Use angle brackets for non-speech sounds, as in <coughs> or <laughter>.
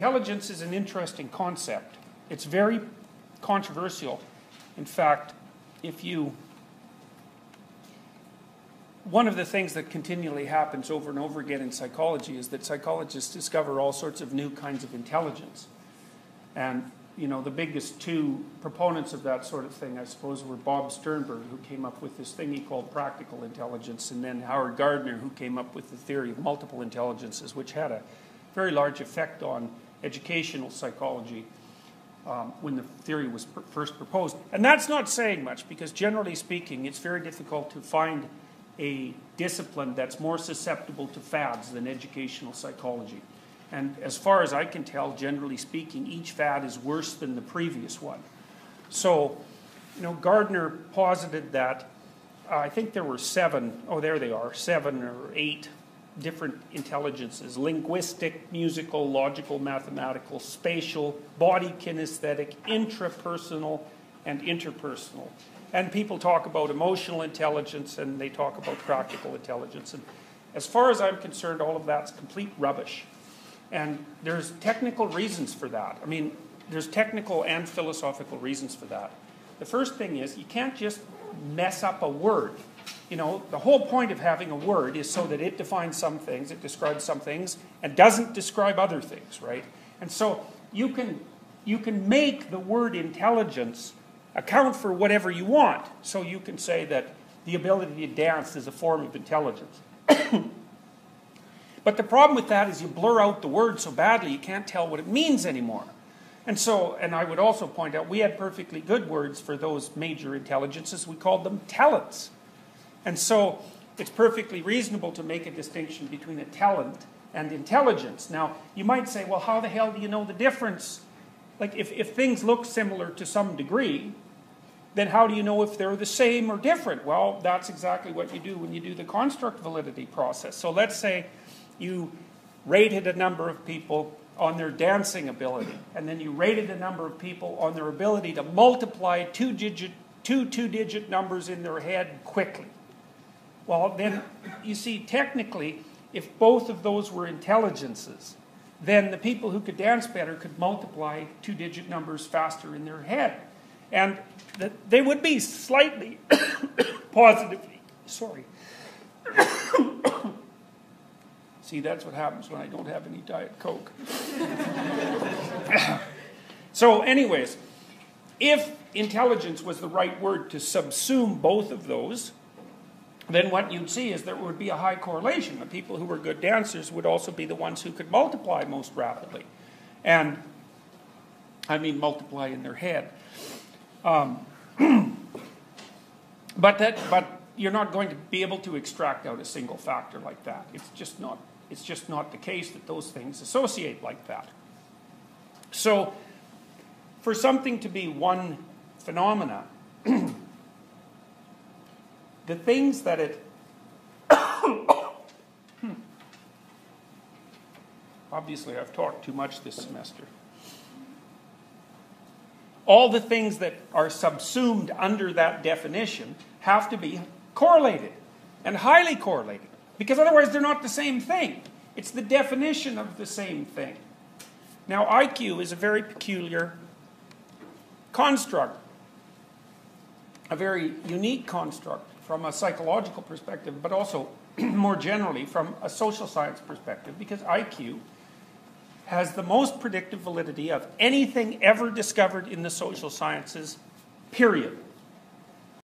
Intelligence is an interesting concept. It's very controversial. In fact, if you. One of the things that continually happens over and over again in psychology is that psychologists discover all sorts of new kinds of intelligence. And, you know, the biggest two proponents of that sort of thing, I suppose, were Bob Sternberg, who came up with this thing he called practical intelligence, and then Howard Gardner, who came up with the theory of multiple intelligences, which had a very large effect on educational psychology um, when the theory was pr- first proposed. And that's not saying much because, generally speaking, it's very difficult to find a discipline that's more susceptible to fads than educational psychology. And as far as I can tell, generally speaking, each fad is worse than the previous one. So, you know, Gardner posited that uh, I think there were seven, oh, there they are, seven or eight different intelligences linguistic, musical, logical, mathematical, spatial, body kinesthetic, intrapersonal, and interpersonal. And people talk about emotional intelligence and they talk about practical intelligence. And as far as I'm concerned, all of that's complete rubbish. And there's technical reasons for that. I mean, there's technical and philosophical reasons for that. The first thing is you can't just mess up a word you know, the whole point of having a word is so that it defines some things, it describes some things, and doesn't describe other things, right? And so you can, you can make the word intelligence account for whatever you want. So you can say that the ability to dance is a form of intelligence. but the problem with that is you blur out the word so badly you can't tell what it means anymore. And so, and I would also point out, we had perfectly good words for those major intelligences. We called them talents. And so it's perfectly reasonable to make a distinction between a talent and intelligence. Now, you might say, well, how the hell do you know the difference? Like, if, if things look similar to some degree, then how do you know if they're the same or different? Well, that's exactly what you do when you do the construct validity process. So let's say you rated a number of people on their dancing ability, and then you rated a number of people on their ability to multiply two digit two two digit numbers in their head quickly. Well, then, you see, technically, if both of those were intelligences, then the people who could dance better could multiply two digit numbers faster in their head. And they would be slightly <coughs> positively, sorry. <coughs> See, that's what happens when I don't have any Diet Coke. <coughs> so, anyways, if intelligence was the right word to subsume both of those, then what you'd see is there would be a high correlation. The people who were good dancers would also be the ones who could multiply most rapidly. And I mean, multiply in their head. Um, <clears throat> but, that, but you're not going to be able to extract out a single factor like that. It's just not, it's just not the case that those things associate like that. So, for something to be one phenomena, the things that it. <coughs> Obviously, I've talked too much this semester. All the things that are subsumed under that definition have to be correlated and highly correlated because otherwise they're not the same thing. It's the definition of the same thing. Now, IQ is a very peculiar construct, a very unique construct from a psychological perspective, but also <clears throat> more generally from a social science perspective, because IQ has the most predictive validity of anything ever discovered in the social sciences, period.